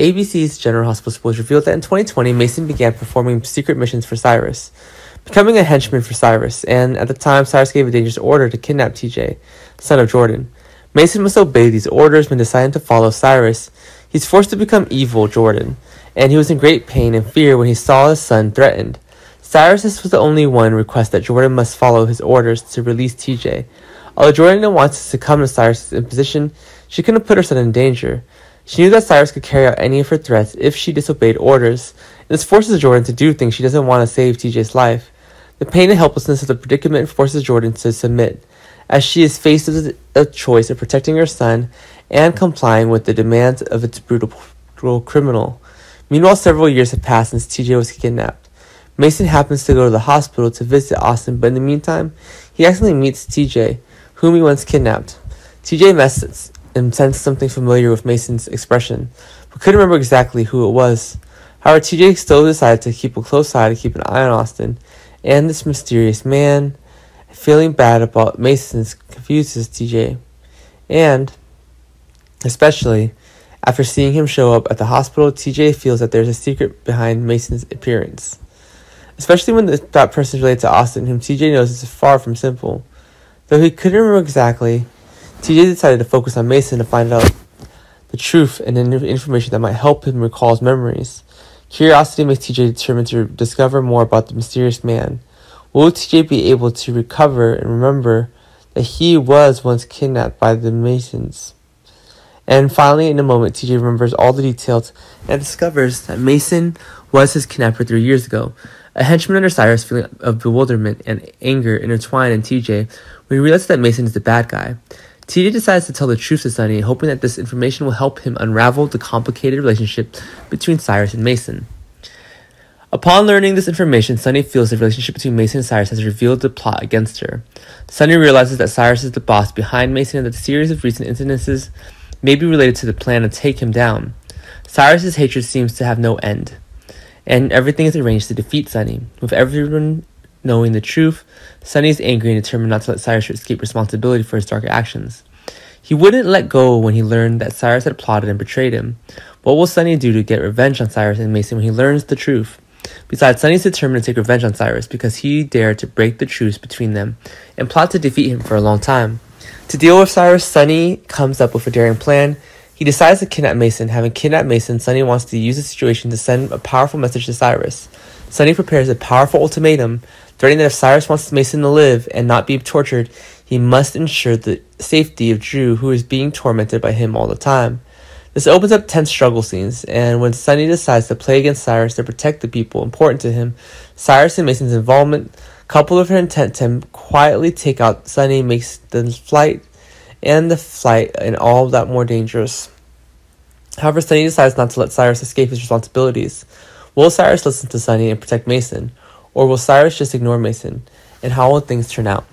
ABC's General Hospital was revealed that in 2020, Mason began performing secret missions for Cyrus, becoming a henchman for Cyrus, and at the time, Cyrus gave a dangerous order to kidnap TJ, son of Jordan. Mason must obey these orders when deciding to follow Cyrus. He's forced to become evil Jordan, and he was in great pain and fear when he saw his son threatened. Cyrus was the only one request that Jordan must follow his orders to release TJ. Although Jordan didn't want to succumb to Cyrus' imposition, she couldn't put her son in danger. She knew that Cyrus could carry out any of her threats if she disobeyed orders, this forces Jordan to do things she doesn't want to save TJ's life. The pain and helplessness of the predicament forces Jordan to submit, as she is faced with a choice of protecting her son and complying with the demands of its brutal, brutal criminal. Meanwhile, several years have passed since TJ was kidnapped. Mason happens to go to the hospital to visit Austin, but in the meantime, he accidentally meets TJ, whom he once kidnapped. TJ messes and sensed something familiar with Mason's expression, but couldn't remember exactly who it was. However, TJ still decided to keep a close eye to keep an eye on Austin and this mysterious man. Feeling bad about Mason's confuses TJ, and especially after seeing him show up at the hospital, TJ feels that there's a secret behind Mason's appearance. Especially when that person is related to Austin, whom TJ knows is far from simple. Though he couldn't remember exactly, TJ decided to focus on Mason to find out the truth and information that might help him recall his memories. Curiosity makes TJ determined to discover more about the mysterious man. Will TJ be able to recover and remember that he was once kidnapped by the Masons? And finally, in a moment, TJ remembers all the details and discovers that Mason was his kidnapper three years ago. A henchman under Cyrus' feeling of bewilderment and anger intertwine in TJ when he realizes that Mason is the bad guy. TJ decides to tell the truth to Sonny, hoping that this information will help him unravel the complicated relationship between Cyrus and Mason. Upon learning this information, Sonny feels the relationship between Mason and Cyrus has revealed the plot against her. Sonny realizes that Cyrus is the boss behind Mason and that the series of recent incidences may be related to the plan to take him down. Cyrus's hatred seems to have no end, and everything is arranged to defeat Sonny. With everyone knowing the truth, Sonny is angry and determined not to let Cyrus escape responsibility for his dark actions. He wouldn't let go when he learned that Cyrus had plotted and betrayed him. What will Sonny do to get revenge on Cyrus and Mason when he learns the truth? Besides, Sonny is determined to take revenge on Cyrus because he dared to break the truce between them and plot to defeat him for a long time. To deal with Cyrus, Sonny comes up with a daring plan. He decides to kidnap Mason. Having kidnapped Mason, Sonny wants to use the situation to send a powerful message to Cyrus. Sonny prepares a powerful ultimatum, threatening that if Cyrus wants Mason to live and not be tortured, he must ensure the safety of Drew, who is being tormented by him all the time. This opens up tense struggle scenes, and when Sonny decides to play against Cyrus to protect the people important to him, Cyrus and Mason's involvement coupled with her intent to quietly take out Sonny makes the flight and the flight and all that more dangerous. However, Sonny decides not to let Cyrus escape his responsibilities. Will Cyrus listen to Sonny and protect Mason, or will Cyrus just ignore Mason? And how will things turn out?